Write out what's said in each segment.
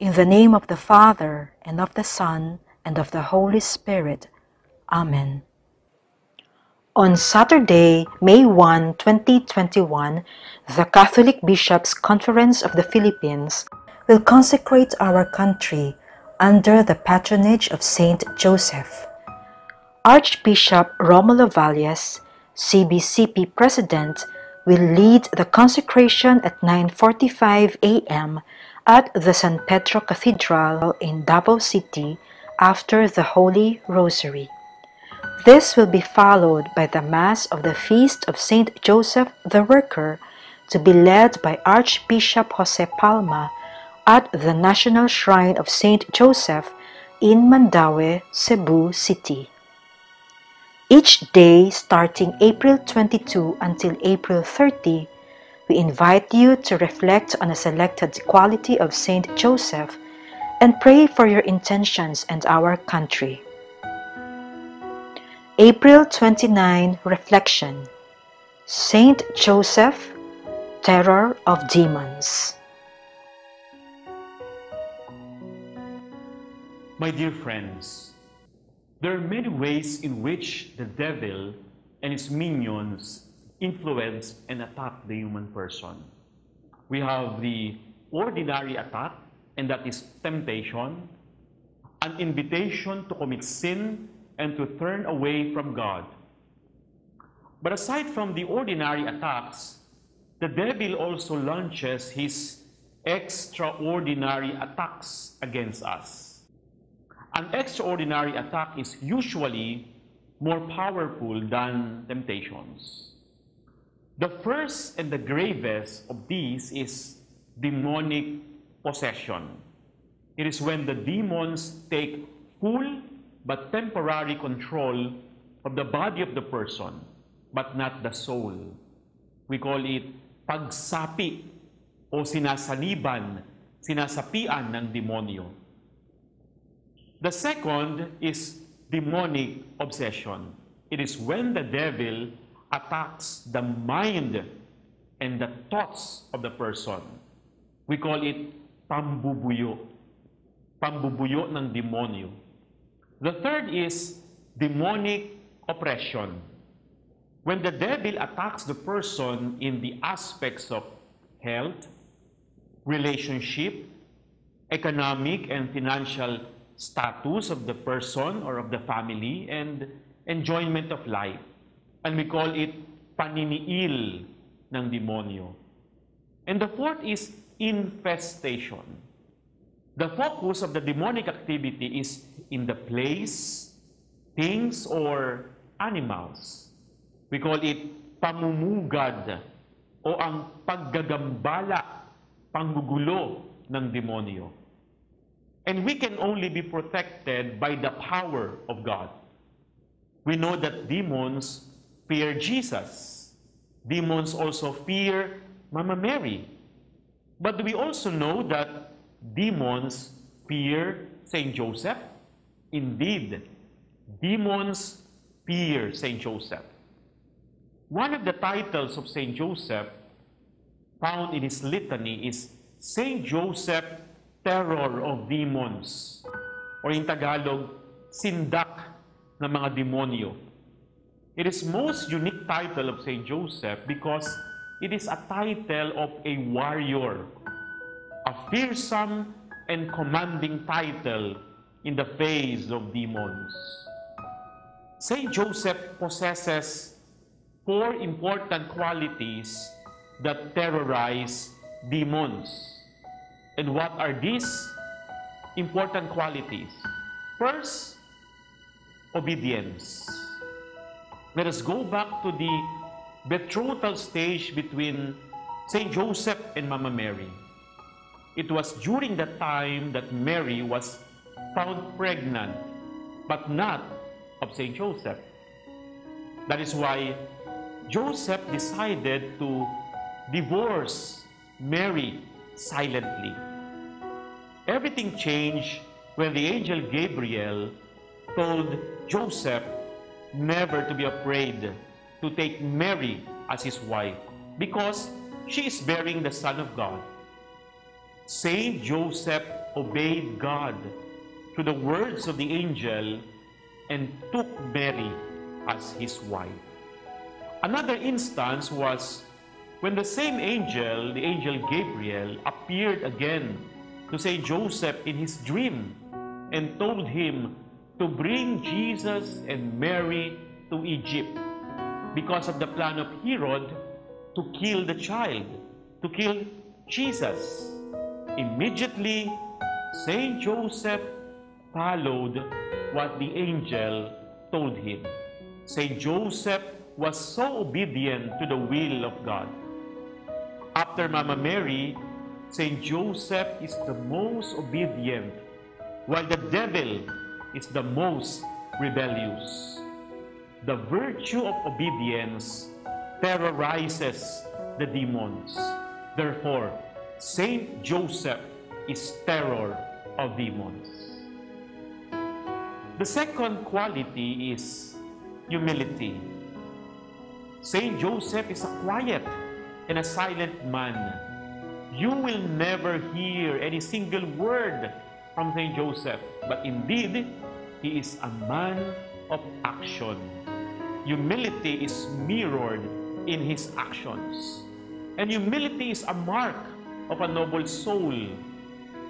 In the name of the Father, and of the Son, and of the Holy Spirit. Amen. On Saturday, May 1, 2021, the Catholic Bishops' Conference of the Philippines will consecrate our country under the patronage of Saint Joseph. Archbishop Romulo Valles, CBCP President, will lead the consecration at 9.45 a.m. at the San Pedro Cathedral in Davao City after the Holy Rosary. This will be followed by the Mass of the Feast of Saint Joseph the Worker to be led by Archbishop Jose Palma at the National Shrine of Saint Joseph in Mandaue, Cebu City. Each day starting April 22 until April 30, we invite you to reflect on a selected quality of Saint Joseph and pray for your intentions and our country. April 29 Reflection Saint Joseph, Terror of Demons. My dear friends, there are many ways in which the devil and his minions influence and attack the human person. We have the ordinary attack, and that is temptation, an invitation to commit sin and to turn away from God. But aside from the ordinary attacks, the devil also launches his extraordinary attacks against us. An extraordinary attack is usually more powerful than temptations. The first and the gravest of these is demonic possession. It is when the demons take full but temporary control of the body of the person, but not the soul. We call it pagsapi o sinasaniban, sinasapian ng demonyo. The second is demonic obsession. It is when the devil attacks the mind and the thoughts of the person. We call it pambubuyo. Pambubuyo ng demonyo. The third is demonic oppression. When the devil attacks the person in the aspects of health, relationship, economic and financial status of the person or of the family, and enjoyment of life. And we call it paniniil ng demonyo. And the fourth is infestation. The focus of the demonic activity is in the place, things, or animals. We call it pamumugad o ang paggagambala, panggugulo ng demonyo. And we can only be protected by the power of God. We know that demons fear Jesus. Demons also fear Mama Mary. But we also know that demons fear Saint Joseph. Indeed, demons fear Saint Joseph. One of the titles of Saint Joseph found in his litany is Saint Joseph, Terror of Demons, or in Tagalog, Sindak ng mga demonyo. It is most unique title of Saint Joseph because it is a title of a warrior, a fearsome and commanding title in the face of demons. Saint Joseph possesses four important qualities that terrorize demons. And what are these important qualities? First, obedience. Let us go back to the betrothal stage between Saint Joseph and Mama Mary. It was during that time that Mary was found pregnant, but not of Saint Joseph. That is why Joseph decided to divorce Mary silently. Everything changed when the angel Gabriel told Joseph never to be afraid to take Mary as his wife because she is bearing the Son of God. Saint Joseph obeyed God to the words of the angel and took Mary as his wife. Another instance was when the same angel, the angel Gabriel, appeared again to Saint Joseph in his dream and told him to bring Jesus and Mary to Egypt because of the plan of Herod to kill the child, to kill Jesus. Immediately, Saint Joseph followed what the angel told him. Saint Joseph was so obedient to the will of God. After Mama Mary, Saint Joseph is the most obedient, while the devil is the most rebellious. The virtue of obedience terrorizes the demons. Therefore, Saint Joseph is terror of demons. The second quality is humility. Saint Joseph is a quiet and a silent man. You will never hear any single word from Saint Joseph, but indeed, he is a man of action. Humility is mirrored in his actions. And humility is a mark of a noble soul.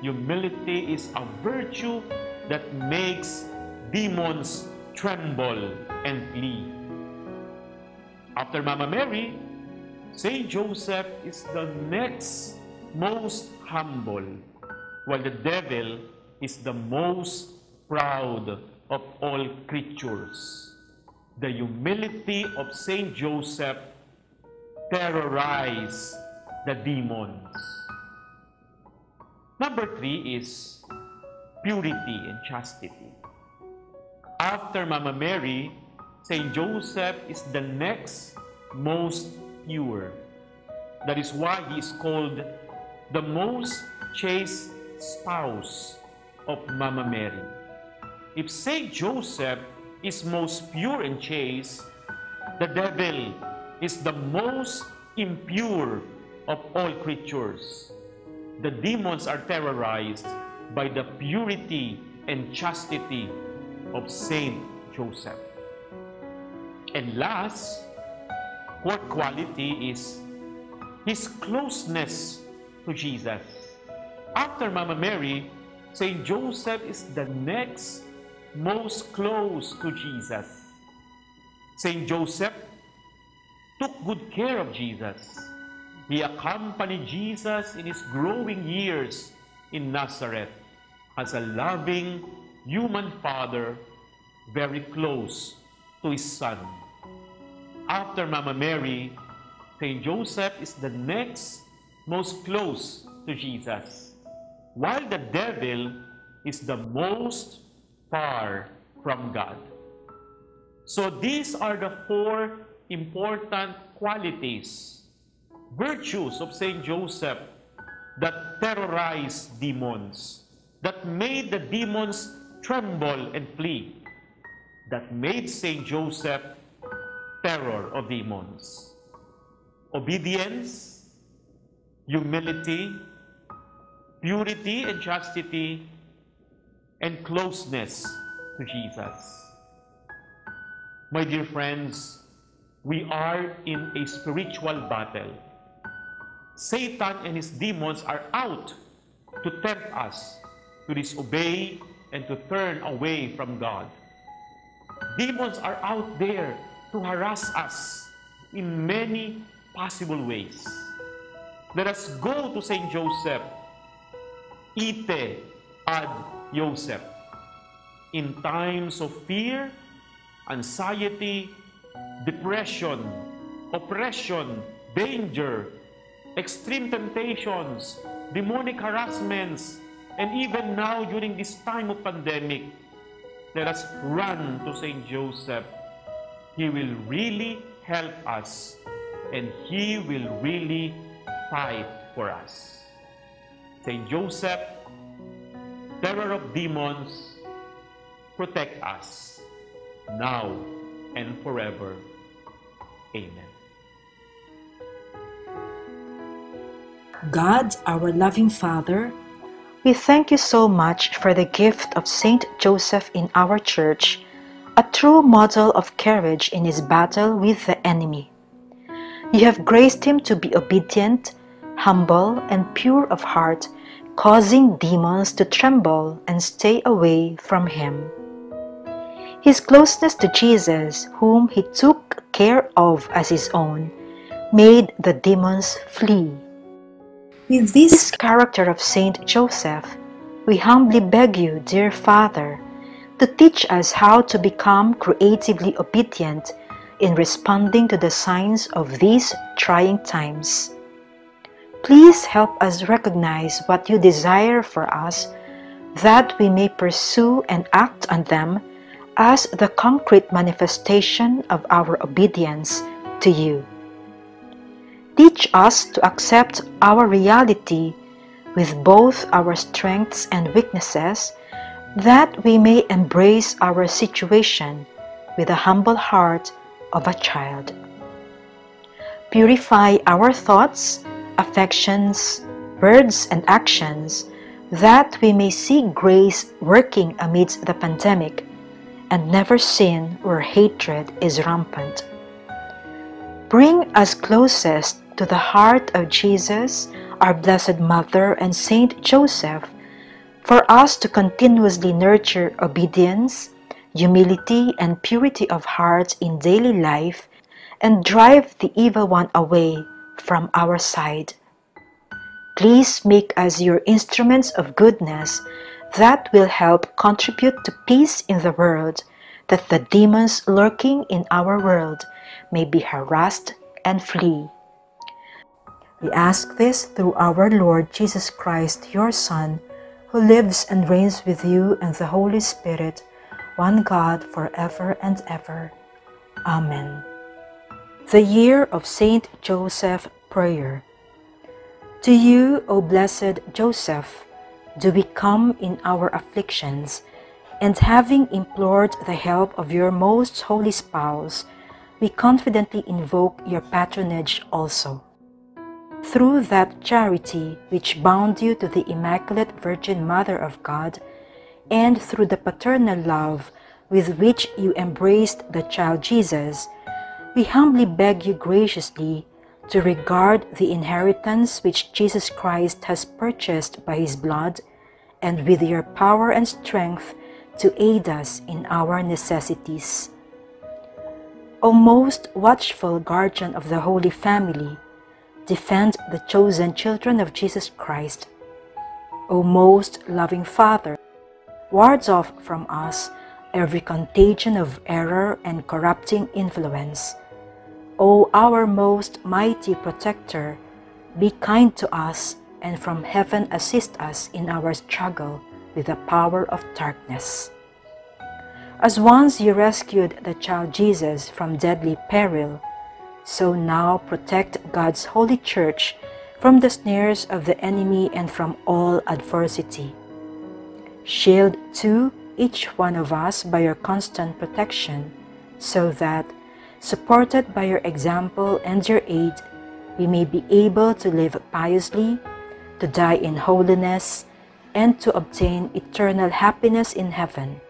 Humility is a virtue that makes demons tremble and flee. After Mama Mary, Saint Joseph is the next most humble, while the devil is the most proud of all creatures. The humility of Saint Joseph terrorize the demons. Number three is purity and chastity. After Mama Mary, Saint Joseph is the next most pure. That is why he is called the most chaste spouse of Mama Mary. If Saint Joseph is most pure and chaste, the devil is the most impure of all creatures. The demons are terrorized by the purity and chastity of Saint Joseph. And last, fourth quality is his closeness to Jesus. After Mama Mary, Saint Joseph is the next most close to Jesus. Saint Joseph took good care of Jesus. He accompanied Jesus in his growing years in Nazareth as a loving human father very close to his son. After Mama Mary, Saint Joseph is the next most close to Jesus, while the devil is the most far from God. So these are the four important qualities, virtues of Saint Joseph that terrorized demons, that made the demons tremble and flee, that made Saint Joseph terror of demons. Obedience, humility, purity and chastity, and closeness to Jesus. My dear friends, we are in a spiritual battle. Satan and his demons are out to tempt us to disobey and to turn away from God. Demons are out there to harass us in many possible ways. Let us go to St. Joseph, ite ad Joseph. In times of fear, anxiety, depression, oppression, danger, extreme temptations, demonic harassments, and even now during this time of pandemic, let us run to St. Joseph. He will really help us and He will really fight for us. St. Joseph, terror of demons, protect us now and forever. Amen. God, our loving Father, We thank you so much for the gift of Saint Joseph in our church, a true model of courage in his battle with the enemy. You have graced him to be obedient, humble, and pure of heart, causing demons to tremble and stay away from him. His closeness to Jesus, whom he took care of as his own, made the demons flee. With this character of Saint Joseph, we humbly beg you, dear Father, to teach us how to become creatively obedient in responding to the signs of these trying times. Please help us recognize what you desire for us that we may pursue and act on them as the concrete manifestation of our obedience to you. Teach us to accept our reality with both our strengths and weaknesses, that we may embrace our situation with a humble heart of a child. Purify our thoughts, affections, words, and actions, that we may see grace working amidst the pandemic and never sin where hatred is rampant. Bring us closest to the heart of Jesus, our Blessed Mother, and Saint Joseph, for us to continuously nurture obedience, humility, and purity of heart in daily life, and drive the evil one away from our side. Please make us your instruments of goodness that will help contribute to peace in the world, that the demons lurking in our world may be harassed and flee. We ask this through our Lord Jesus Christ, your Son, who lives and reigns with you and the Holy Spirit, one God, forever and ever. Amen. The Year of Saint Joseph Prayer. To you, O blessed Joseph, do we come in our afflictions, and having implored the help of your most holy spouse, we confidently invoke your patronage also. Through that charity which bound you to the Immaculate Virgin Mother of God, and through the paternal love with which you embraced the child Jesus, we humbly beg you graciously to regard the inheritance which Jesus Christ has purchased by his blood, and with your power and strength to aid us in our necessities. O most watchful guardian of the Holy Family, defend the chosen children of Jesus Christ. O most loving Father, wards off from us every contagion of error and corrupting influence. O our most mighty protector, be kind to us and from heaven assist us in our struggle with the power of darkness. As once you rescued the child Jesus from deadly peril, so now protect God's holy church from the snares of the enemy and from all adversity. Shield, too, each one of us by your constant protection, so that, supported by your example and your aid, we may be able to live piously, to die in holiness, and to obtain eternal happiness in heaven.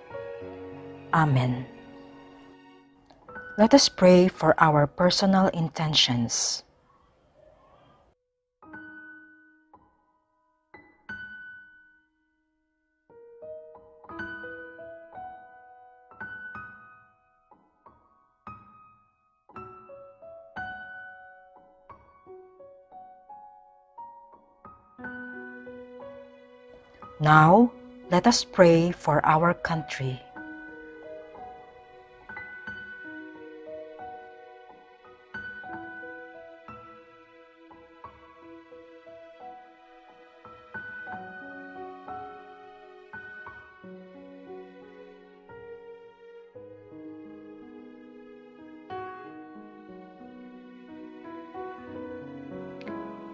Amen. Let us pray for our personal intentions. Now, let us pray for our country.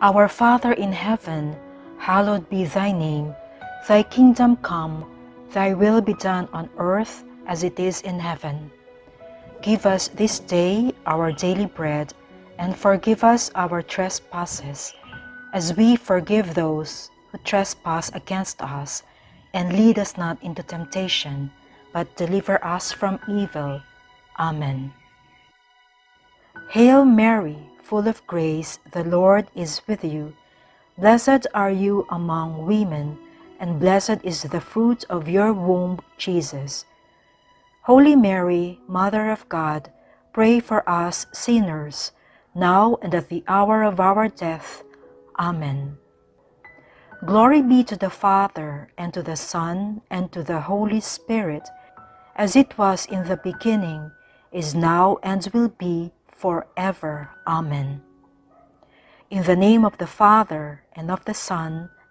Our Father in heaven, hallowed be thy name. Thy kingdom come, thy will be done on earth as it is in heaven. Give us this day our daily bread, and forgive us our trespasses, as we forgive those who trespass against us, and lead us not into temptation, but deliver us from evil. Amen. Hail Mary, full of grace, the Lord is with you. Blessed are you among women, and blessed is the fruit of your womb, Jesus. Holy Mary, Mother of God, pray for us sinners, now and at the hour of our death. Amen. Glory be to the Father, and to the Son, and to the Holy Spirit, as it was in the beginning, is now, and will be forever. Amen. In the name of the Father, and of the Son,